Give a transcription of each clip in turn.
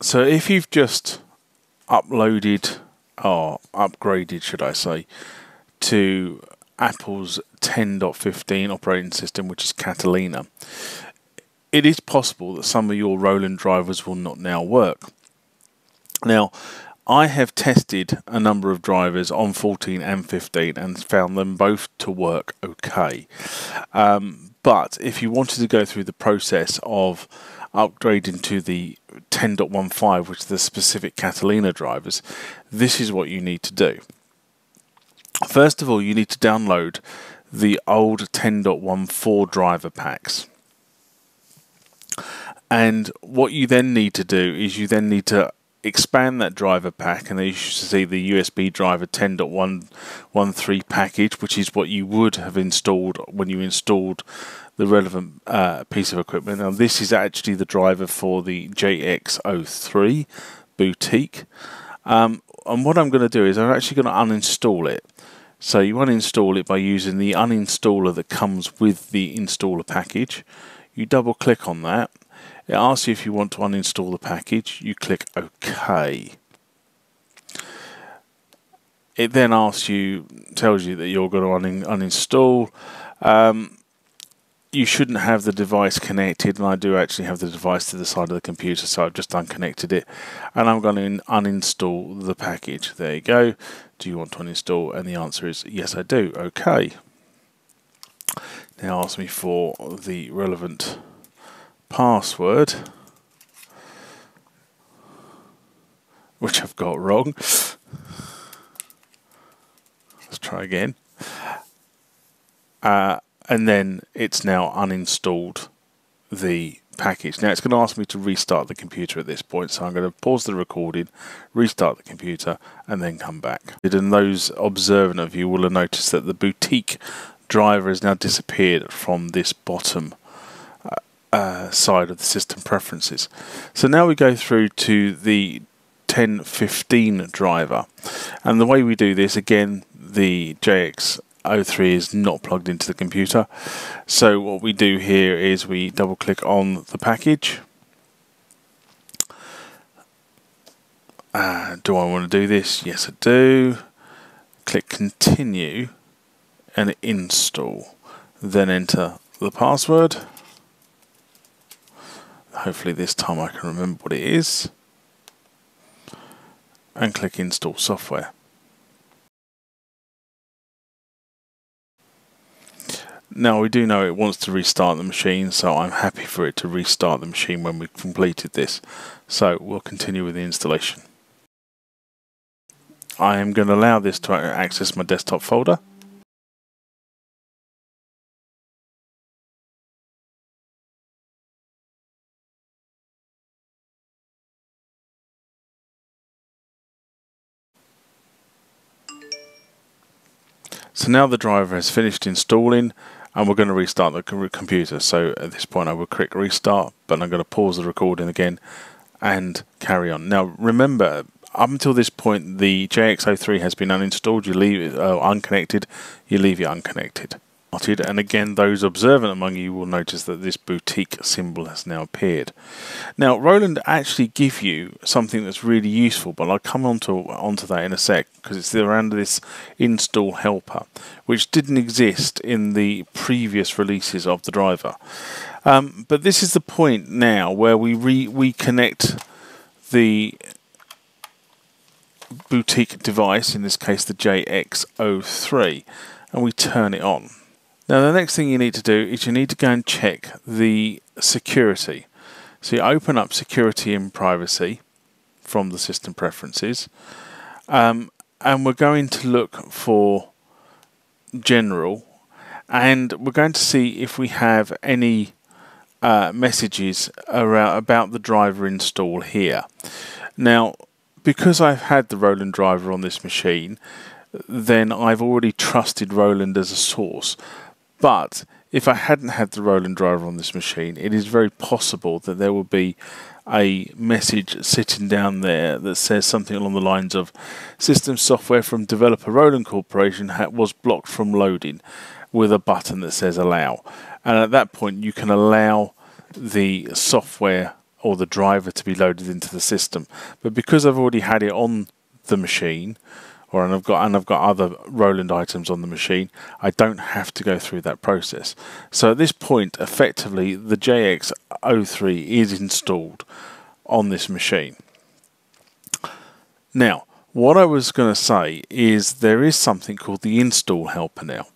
so if you've just uploaded or upgraded, should I say, to Apple's 10.15 operating system, which is Catalina, it is possible that some of your Roland drivers will not now work. Now, I have tested a number of drivers on 14 and 15 and found them both to work okay. Um, but if you wanted to go through the process of upgrading to the 10.15, which is the specific Catalina drivers, this is what you need to do. First of all, you need to download the old 10.14 driver packs. And what you then need to do is you then need to expand that driver pack and then you should see the USB driver 10.113 package which is what you would have installed when you installed the relevant uh, piece of equipment. Now this is actually the driver for the JX03 boutique um, and what I'm going to do is I'm actually going to uninstall it. So you uninstall it by using the uninstaller that comes with the installer package. You double click on that it asks you if you want to uninstall the package. You click OK. It then asks you, tells you that you're going to un uninstall. Um, you shouldn't have the device connected, and I do actually have the device to the side of the computer, so I've just unconnected it, and I'm going to uninstall the package. There you go. Do you want to uninstall? And the answer is yes, I do. Okay. Now ask me for the relevant password, which I've got wrong. Let's try again. Uh, and then it's now uninstalled the package. Now it's going to ask me to restart the computer at this point, so I'm going to pause the recording, restart the computer, and then come back. And those observant of you will have noticed that the boutique driver has now disappeared from this bottom uh, side of the system preferences. So now we go through to the 1015 driver. And the way we do this, again, the JX03 is not plugged into the computer. So what we do here is we double click on the package. Uh, do I want to do this? Yes, I do. Click continue and install. Then enter the password. Hopefully this time I can remember what it is. And click install software. Now we do know it wants to restart the machine, so I'm happy for it to restart the machine when we've completed this. So we'll continue with the installation. I am going to allow this to access my desktop folder. So now the driver has finished installing and we're going to restart the computer. So at this point I will click restart, but I'm going to pause the recording again and carry on. Now remember, up until this point the JX03 has been uninstalled, you leave it uh, unconnected, you leave it unconnected and again those observant among you will notice that this boutique symbol has now appeared. Now Roland actually give you something that's really useful but I'll come onto onto that in a sec because it's around this install helper which didn't exist in the previous releases of the driver. Um, but this is the point now where we re we connect the boutique device, in this case the JX03, and we turn it on. Now the next thing you need to do is you need to go and check the security. So you open up security and privacy from the system preferences um, and we're going to look for general and we're going to see if we have any uh, messages around, about the driver install here. Now because I've had the Roland driver on this machine then I've already trusted Roland as a source but if I hadn't had the Roland driver on this machine, it is very possible that there would be a message sitting down there that says something along the lines of system software from developer Roland Corporation was blocked from loading with a button that says allow. And at that point, you can allow the software or the driver to be loaded into the system. But because I've already had it on the machine, or and I've got and I've got other Roland items on the machine, I don't have to go through that process. So at this point, effectively, the JX03 is installed on this machine. Now, what I was going to say is there is something called the install helper now,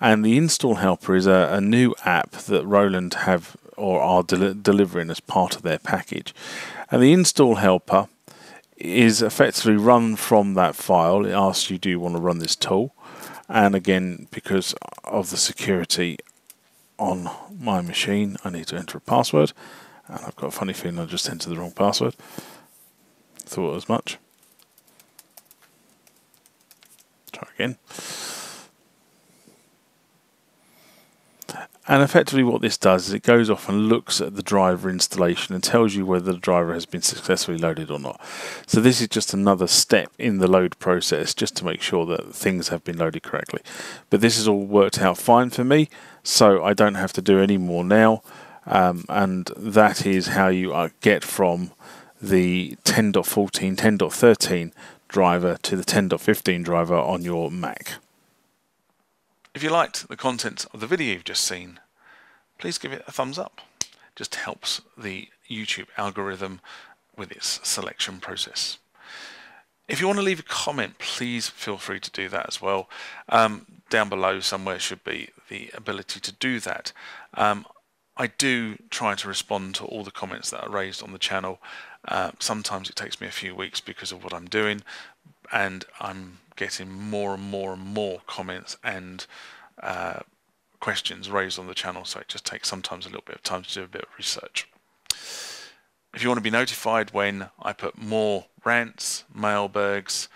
and the install helper is a, a new app that Roland have or are del delivering as part of their package, and the install helper is effectively run from that file. It asks you, do you want to run this tool? And again, because of the security on my machine, I need to enter a password. And I've got a funny feeling I just entered the wrong password. Thought as much. Try again. And effectively what this does is it goes off and looks at the driver installation and tells you whether the driver has been successfully loaded or not. So this is just another step in the load process just to make sure that things have been loaded correctly. But this has all worked out fine for me, so I don't have to do any more now. Um, and that is how you uh, get from the 10.14, 10.13 driver to the 10.15 driver on your Mac. If you liked the content of the video you've just seen, please give it a thumbs up. It just helps the YouTube algorithm with its selection process. If you want to leave a comment, please feel free to do that as well. Um, down below somewhere should be the ability to do that. Um, I do try to respond to all the comments that are raised on the channel. Uh, sometimes it takes me a few weeks because of what I'm doing, and I'm getting more and more and more comments and uh, questions raised on the channel, so it just takes sometimes a little bit of time to do a bit of research. If you want to be notified when I put more rants, mailbags,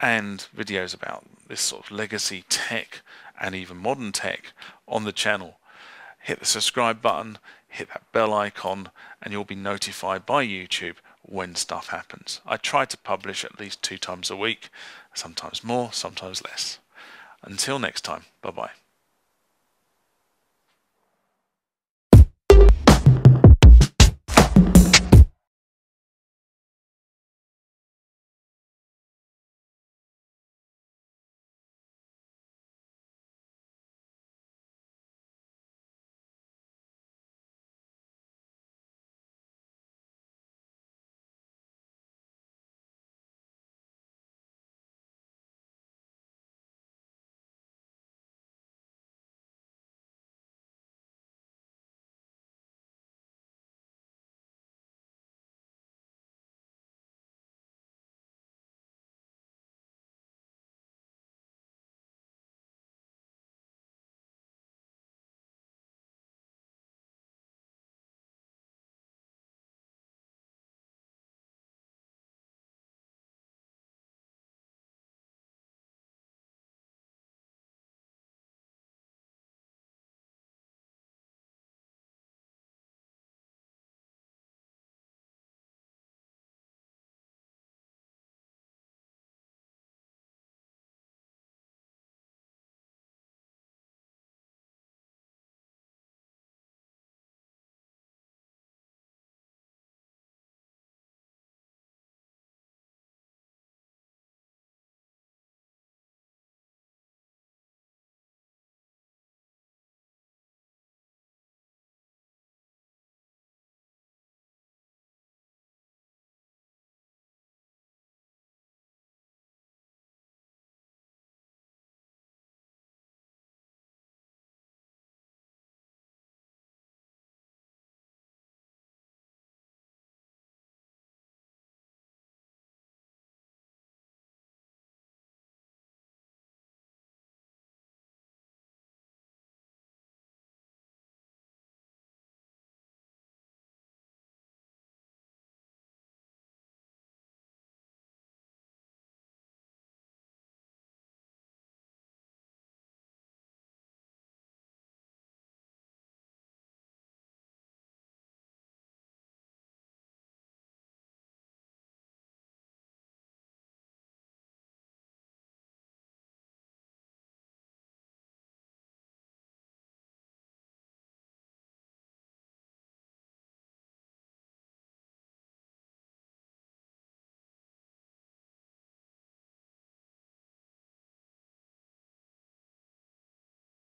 and videos about this sort of legacy tech and even modern tech on the channel, hit the subscribe button, hit that bell icon, and you'll be notified by YouTube when stuff happens. I try to publish at least two times a week, sometimes more, sometimes less. Until next time, bye bye.